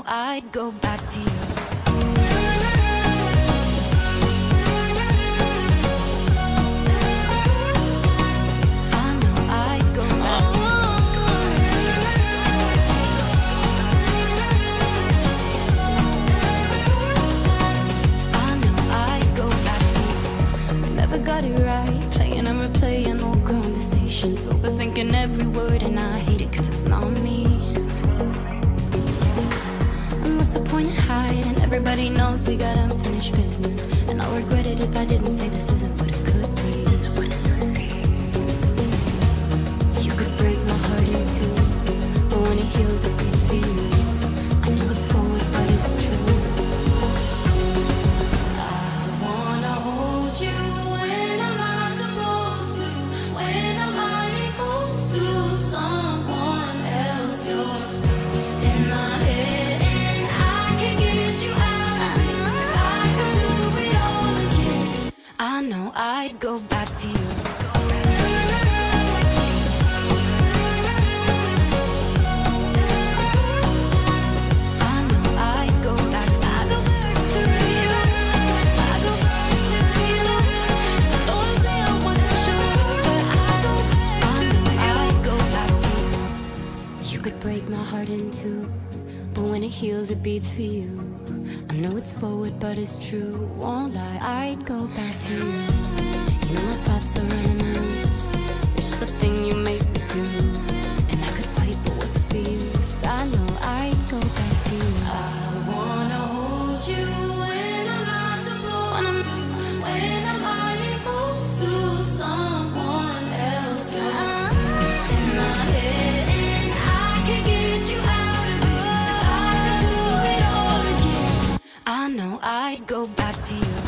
Know I'd go back to you. I know I'd go back to I know I'd go back to you. We never got it right. Playing and replaying what's the point of hiding? Everybody knows we got unfinished business. And I'll regret it if I didn't say this isn't what it could be. You could break my heart in two, but when it heals, it beats for you. I know it's forward, but it's true. You. Go back to I know I'd go back, I go back to you I go back to you I'd go back to you You could break my heart in two, but when it heals, it beats for you. I know it's forward, but it's true. Won't lie, I'd go back to you. My thoughts are running loose. It's just a thing you make me do. And I could fight, but what's the use? I know I'd go back to you. I wanna hold you when I'm not supposed. When I'm to someone else, in my head, and I can get you out of I do it all again. I know I'd go back to you.